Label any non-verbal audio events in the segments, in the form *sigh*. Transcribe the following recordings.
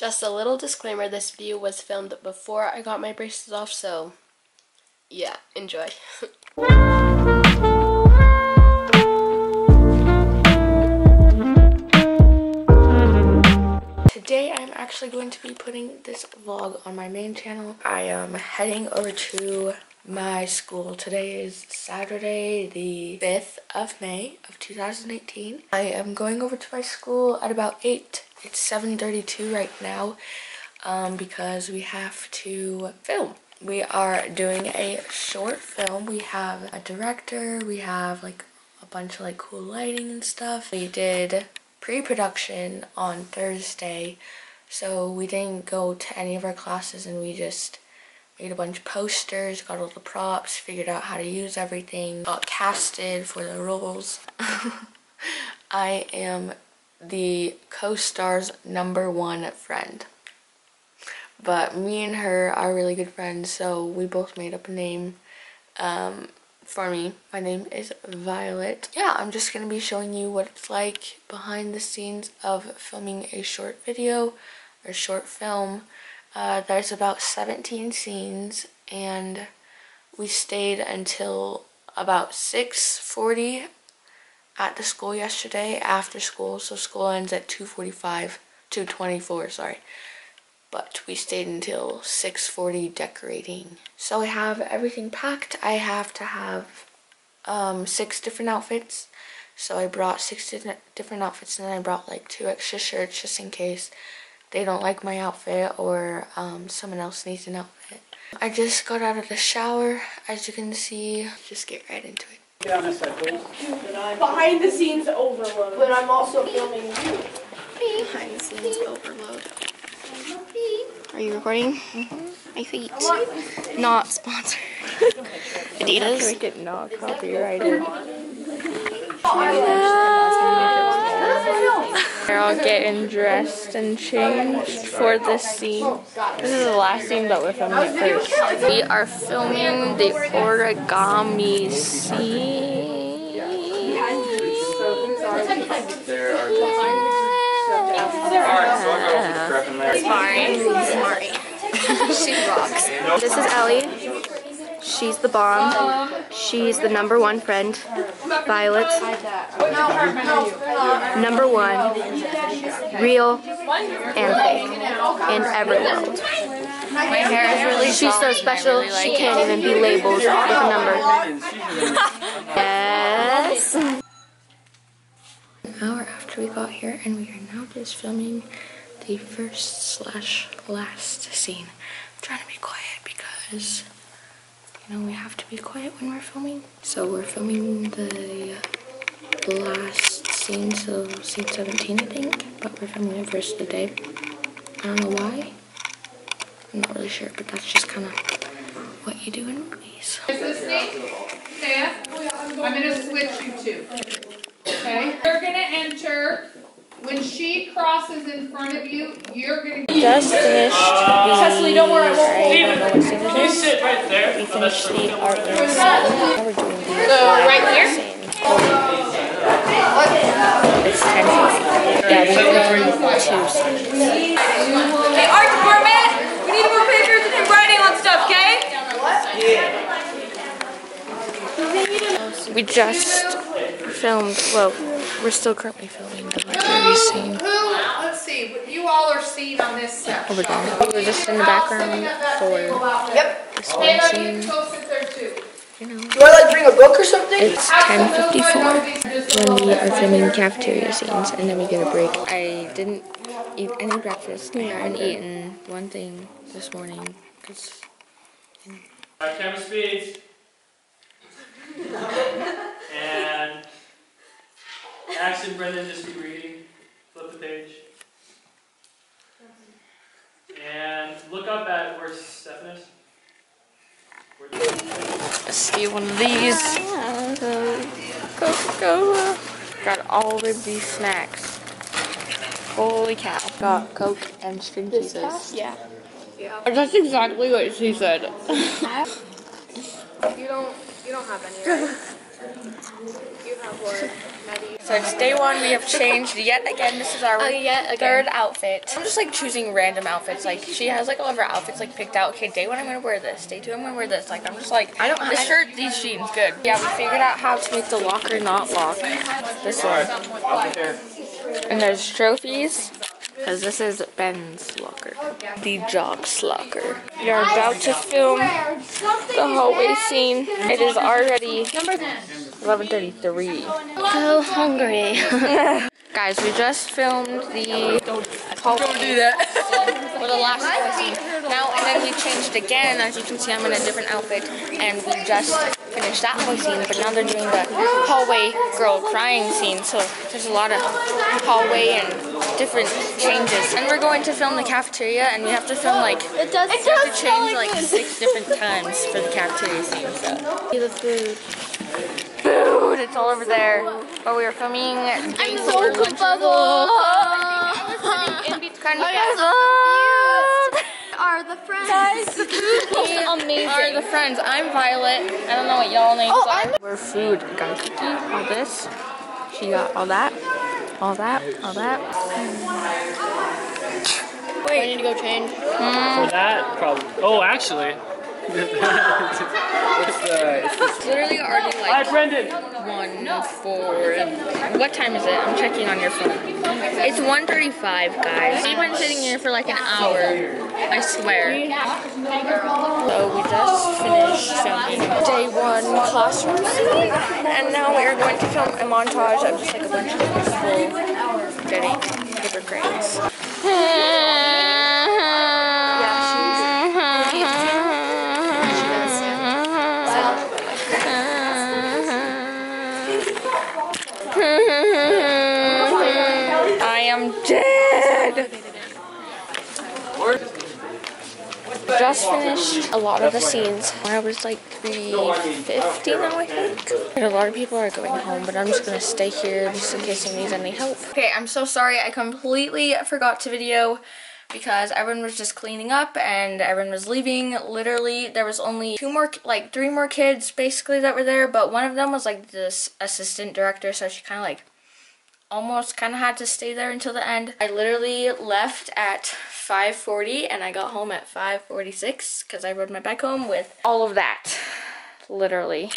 Just a little disclaimer, this video was filmed before I got my braces off, so yeah, enjoy. *laughs* Today I'm actually going to be putting this vlog on my main channel. I am heading over to my school. Today is Saturday the 5th of May of 2018. I am going over to my school at about 8. It's 7.32 right now um, because we have to film. We are doing a short film. We have a director. We have like a bunch of like cool lighting and stuff. We did pre-production on Thursday so we didn't go to any of our classes and we just made a bunch of posters, got all the props, figured out how to use everything, got casted for the roles. *laughs* I am the co-star's number one friend. But me and her are really good friends, so we both made up a name. Um, for me. My name is Violet. Yeah, I'm just going to be showing you what it's like behind the scenes of filming a short video or short film. Uh, there's about 17 scenes and we stayed until about 6.40 at the school yesterday after school. So school ends at 2.45, 2.24, sorry but we stayed until 6.40 decorating. So I have everything packed. I have to have um, six different outfits. So I brought six different outfits and then I brought like two extra shirts just in case they don't like my outfit or um, someone else needs an outfit. I just got out of the shower. As you can see, just get right into it. Behind the scenes overload. But I'm also filming you. Behind the scenes overload. Are you recording? Mm -hmm. My feet. Not sponsored. Adidas. Make it not copyrighted. They're all getting dressed and changed for this scene. This is the last scene, but we're filming it first. We are filming the origami scene. There are Mari. *laughs* she rocks. This is Ellie. She's the bomb. She's the number one friend. Violet. Number one. Real and fake. In every world. My hair is really She's so special, she can't even be labeled with a number. yes. An hour after we got here, and we are now just filming the first slash last scene. I'm trying to be quiet because, know, we have to be quiet when we're filming. So we're filming the last scene, so scene 17 I think, but we're filming it first today. I don't know why. I'm not really sure, but that's just kind of what you do in movies. Is this me? Sam? I'm going to switch you two. Okay? You're going to enter when she crosses in front of you, you're gonna get just finished the Cecily, don't worry, I won't I don't know sit right there. We finished the art room Now we're doing the so right here. It's ten. Yeah, we did two scenes. Okay, art department, we need more papers and writing on stuff, okay? We just filmed, well, we're still currently filming the library scene. Let's see, you all are seen on this set. Over there. We were just in the background for yep. this one scene. You know. Do I like bring a book or something? It's 10.54 when we are filming cafeteria scenes and then we get a break. I didn't eat any breakfast. I haven't eaten one thing this morning because... You know. camera speeds. *laughs* and Action, Brendan, just be reading. Flip the page. And look up at where Stefan is. Let's see one of these. Coca-Cola. Got all of these snacks. Holy cow. Got Coke and string cheeses. Yeah. Yeah. That's exactly what she said. *laughs* you don't you don't have any, right? *laughs* So it's day one. We have changed yet again. This is our uh, yet again. third outfit. I'm just like choosing random outfits. Like she has like all of her outfits like picked out. Okay, day one I'm gonna wear this. Day two I'm gonna wear this. Like I'm just like I don't. This shirt, these jeans, good. Yeah, we figured out how to make the locker not lock. This one. And there's trophies. Because this is Ben's locker. The jocks locker. We are about to film the hallway scene. It is already 11:33. So hungry. *laughs* Guys, we just filmed the hallway. Don't do that. For the last hallway scene. Now and then we changed again. As you can see, I'm in a different outfit, and we just finished that hallway scene. But now they're doing the hallway girl crying scene. So there's a lot of hallway and different changes. And we're going to film the cafeteria, and we have to film like It does. we have to change like six different times for the cafeteria scene. So the food. food, it's all over there. But we were filming. I'm so over lunch. comfortable. Kind of Are the friends Guys, *laughs* amazing? are the friends. I'm Violet. I don't know what y'all names oh, are. We're food. Got a cookie, all this. She got all that, all that, all that. Wait. I need to go change. For that, probably. Oh, actually. it's the. It's It's literally already Hi, like Brendan. One four. What time is it? I'm checking on your phone. It's 1:35, guys. We've been sitting here for like an hour. I swear. So we just finished filming day one classroom scene, and now we are going to film a montage of just like a bunch of people getting paper cranes. Dead. Just finished a lot of the scenes. I was like 350 now, I think. And a lot of people are going home, but I'm just gonna stay here just in case someone needs any help. Okay, I'm so sorry. I completely forgot to video because everyone was just cleaning up and everyone was leaving. Literally, there was only two more, like three more kids basically that were there, but one of them was like this assistant director, so she kind of like almost kind of had to stay there until the end. I literally left at 5.40 and I got home at 5.46 because I rode my bike home with all of that. Literally.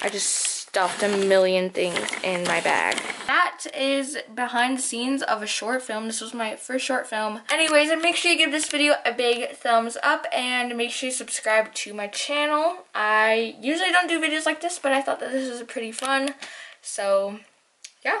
I just stuffed a million things in my bag. That is behind the scenes of a short film. This was my first short film. Anyways, and make sure you give this video a big thumbs up and make sure you subscribe to my channel. I usually don't do videos like this, but I thought that this was pretty fun. So, yeah.